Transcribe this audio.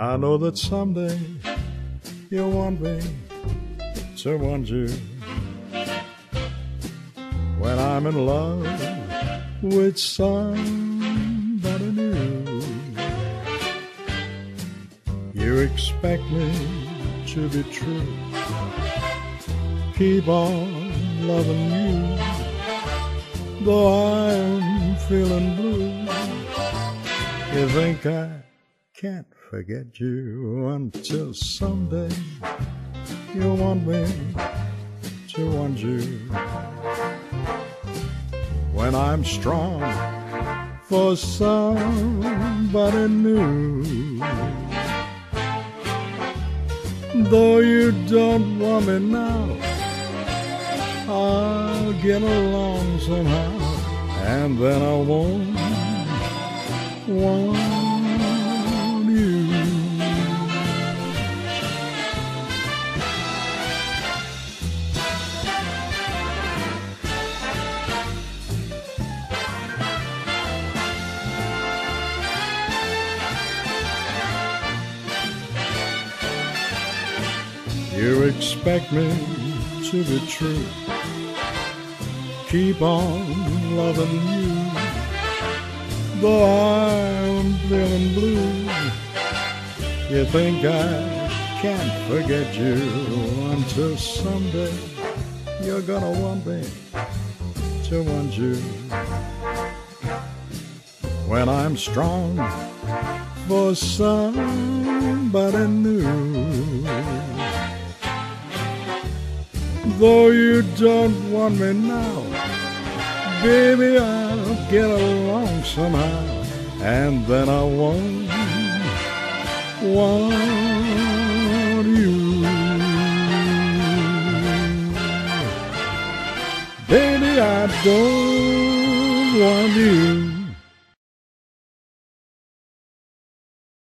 I know that someday you'll want me to want you. When I'm in love with somebody new, you expect me to be true. Keep on loving you, though I'm feeling blue. You think I can't forget you until someday you want me to want you. When I'm strong for somebody new. Though you don't want me now, I'll get along somehow, and then I won't want You expect me to be true. Keep on loving you. Though I'm feeling blue, you think I can't forget you until someday you're gonna want me to want you. When I'm strong for somebody new. Though you don't want me now, baby, I'll get along somehow, and then I won't want you. Baby, I don't want you.